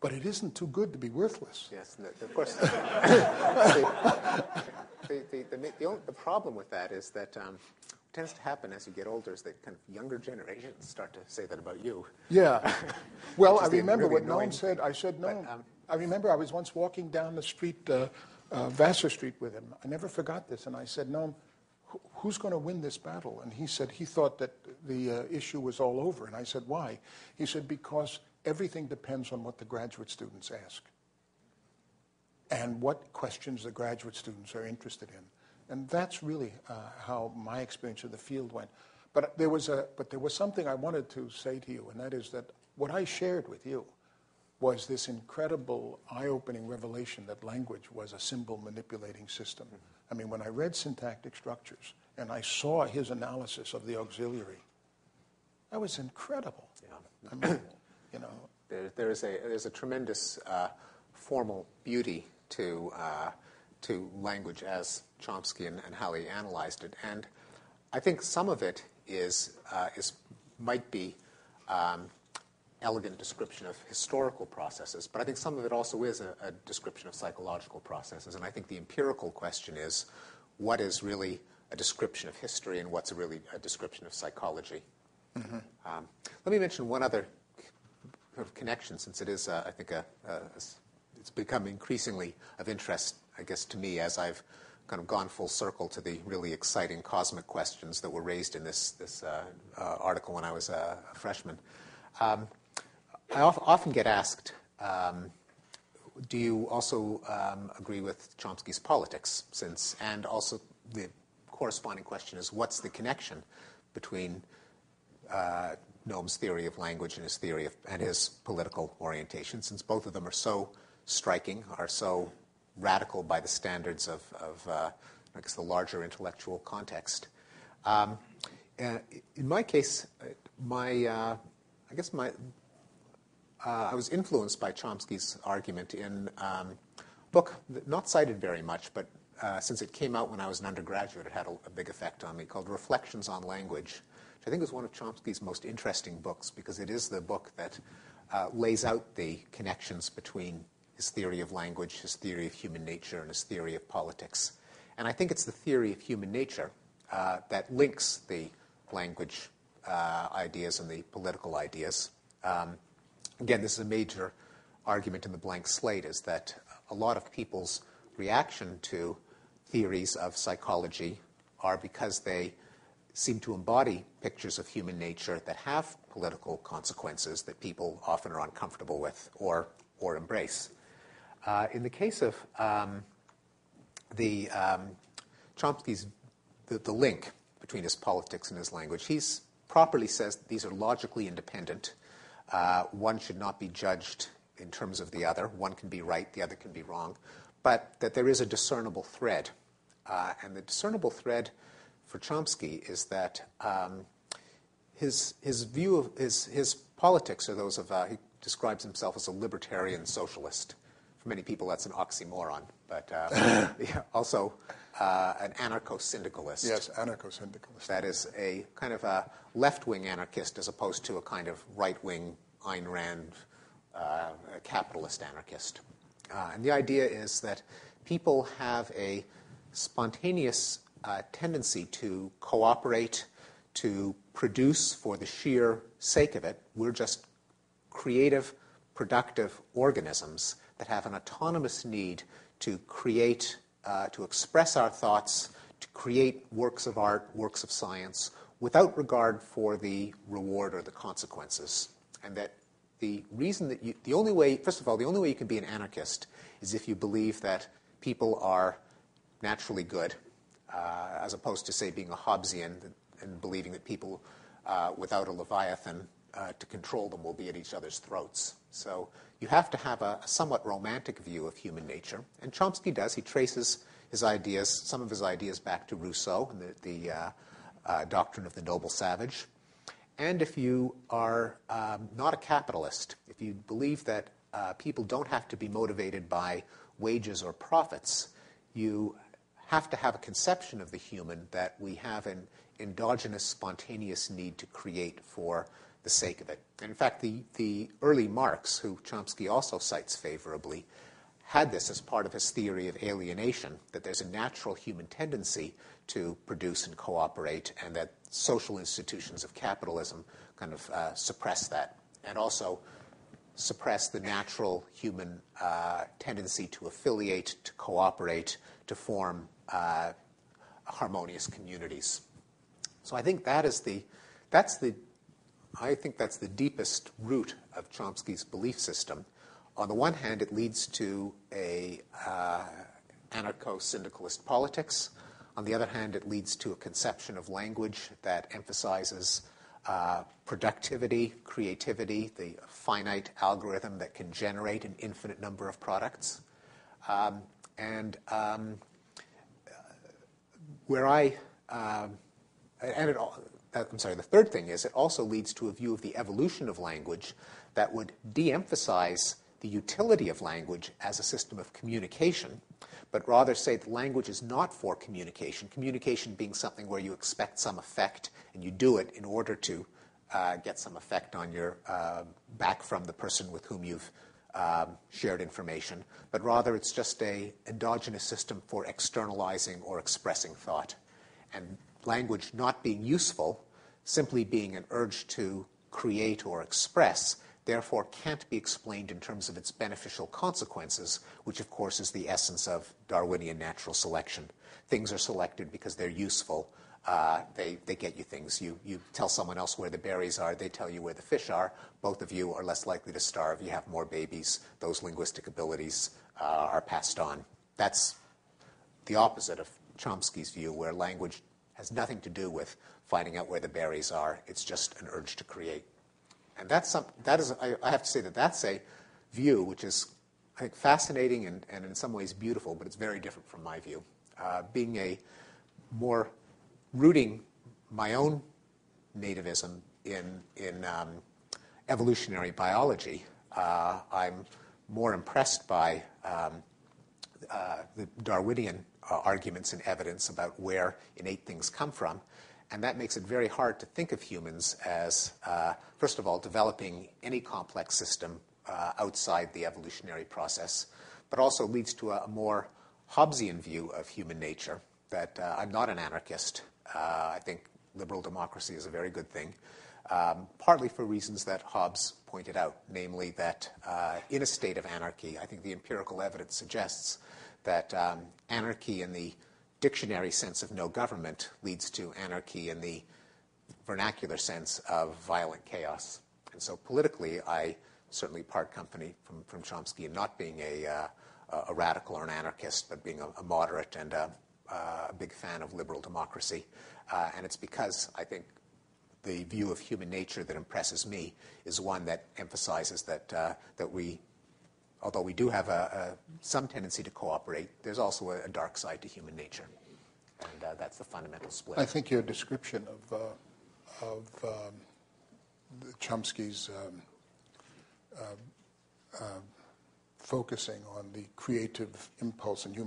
but it isn't too good to be worthless. Yes, of course. the, the, the, the, problem with that is that um, tends to happen as you get older is that kind of younger generations start to say that about you. Yeah. Well, I remember really what Noam said. I said, no. um, I remember I was once walking down the street, uh, uh, Vassar Street with him. I never forgot this. And I said, Noam, who's going to win this battle? And he said he thought that the uh, issue was all over. And I said, why? He said, because everything depends on what the graduate students ask and what questions the graduate students are interested in. And that's really uh, how my experience of the field went. But there, was a, but there was something I wanted to say to you, and that is that what I shared with you was this incredible eye opening revelation that language was a symbol manipulating system. I mean, when I read syntactic structures and I saw his analysis of the auxiliary, that was incredible. Yeah. I mean, you know. There, there's, a, there's a tremendous uh, formal beauty to uh, to language as Chomsky and, and Halle analyzed it. And I think some of it is, uh, is might be um, elegant description of historical processes, but I think some of it also is a, a, description of psychological processes. And I think the empirical question is what is really a description of history and what's really a description of psychology. Mm-hmm. Um, let me mention one other sort of connection, since it is, uh, I think, a, a, it's become increasingly of interest I guess, to me as I've kind of gone full circle to the really exciting cosmic questions that were raised in this, this uh, uh, article when I was a, a freshman. Um, I often get asked, um, do you also um, agree with Chomsky's politics? Since, and also the corresponding question is, what's the connection between uh, Noam's theory of language and his theory of, and his political orientation? Since both of them are so striking, are so radical by the standards of, of uh, I guess, the larger intellectual context. Um, uh, in my case, uh, my, uh, I guess my, uh, I was influenced by Chomsky's argument in um, a book not cited very much, but since it came out when I was an undergraduate, it had a, a, big effect on me, called Reflections on Language, I think is one of Chomsky's most interesting books because it is the book that lays out the connections between his theory of language, his theory of human nature, and his theory of politics. And I think it's the theory of human nature uh, that links the language uh, ideas and the political ideas. Um, again, this is a major argument in the blank slate is that a lot of people's reaction to theories of psychology are because they seem to embody pictures of human nature that have political consequences that people often are uncomfortable with or, or embrace. Uh, in the case of um, the um, Chomsky's the, the, link between his politics and his language, he properly says these are logically independent. Uh, one should not be judged in terms of the other. One can be right, the other can be wrong, but that there is a discernible thread. Uh, and the discernible thread for Chomsky is that um, his, his view of his, his politics are those of, uh, he describes himself as a libertarian socialist for many people, that's an oxymoron, but uh, also uh, an anarcho syndicalist. Yes, anarcho syndicalist. That is a kind of a left wing anarchist as opposed to a kind of right wing Ayn Rand uh, capitalist anarchist. Uh, and the idea is that people have a spontaneous uh, tendency to cooperate, to produce for the sheer sake of it. We're just creative, productive organisms that have an autonomous need to create, uh, to express our thoughts, to create works of art, works of science, without regard for the reward or the consequences. And that the reason that you, the only way, first of all, the only way you can be an anarchist is if you believe that people are naturally good, as opposed to, say, being a Hobbesian and believing that people uh, without a Leviathan uh, to control them will be at each other's throats. So you have to have a, a, somewhat romantic view of human nature. And Chomsky does. He traces his ideas, some of his ideas back to Rousseau and the, the uh, uh, doctrine of the noble savage. And if you are um, not a capitalist, if you believe that uh, people don't have to be motivated by wages or profits, you have to have a conception of the human that we have an endogenous, spontaneous need to create for the sake of it. And in fact, the, the early Marx, who Chomsky also cites favorably, had this as part of his theory of alienation, that there's a natural human tendency to produce and cooperate, and that social institutions of capitalism kind of uh, suppress that, and also suppress the natural human uh, tendency to affiliate, to cooperate, to form uh, harmonious communities. So I think that is the, that's the, I think that's the deepest root of Chomsky's belief system. On the one hand, it leads to a uh, anarcho-syndicalist politics. On the other hand, it leads to a conception of language that emphasizes uh, productivity, creativity, the finite algorithm that can generate an infinite number of products. Um, and um, where I, um, and it, uh, I'm sorry, the third thing is it also leads to a view of the evolution of language that would de emphasize the utility of language as a system of communication, but rather say that language is not for communication, communication being something where you expect some effect and you do it in order to uh, get some effect on your uh, back from the person with whom you've um, shared information, but rather it's just a endogenous system for externalizing or expressing thought. And language not being useful, simply being an urge to create or express, therefore can't be explained in terms of its beneficial consequences, which of course is the essence of Darwinian natural selection. Things are selected because they're useful. Uh, they, they get you things. You, you tell someone else where the berries are, they tell you where the fish are. Both of you are less likely to starve. You have more babies. Those linguistic abilities uh, are passed on. That's the opposite of Chomsky's view, where language has nothing to do with finding out where the berries are. It's just an urge to create. And that's some, that is, I, I have to say that that's a view which is, I think, fascinating and, and in some ways beautiful, but it's very different from my view. Uh, being a more rooting my own nativism in, in um, evolutionary biology, uh, I'm more impressed by um, uh, the Darwinian uh, arguments and evidence about where innate things come from. And that makes it very hard to think of humans as, uh, first of all, developing any complex system uh, outside the evolutionary process, but also leads to a, a more Hobbesian view of human nature that uh, I'm not an anarchist. Uh, I think liberal democracy is a very good thing, um, partly for reasons that Hobbes pointed out, namely that uh, in a state of anarchy, I think the empirical evidence suggests that um, anarchy in the dictionary sense of no government leads to anarchy in the vernacular sense of violent chaos. And so politically, I certainly part company from, from Chomsky in not being a, uh, a radical or an anarchist, but being a, a moderate and a, uh, a big fan of liberal democracy. Uh, and it's because I think the view of human nature that impresses me is one that emphasizes that, uh, that we, although we do have a, a, some tendency to cooperate, there's also a, a, dark side to human nature. And uh, that's the fundamental split. I think your description of, uh, of um, Chomsky's um, uh, focusing on the creative impulse in human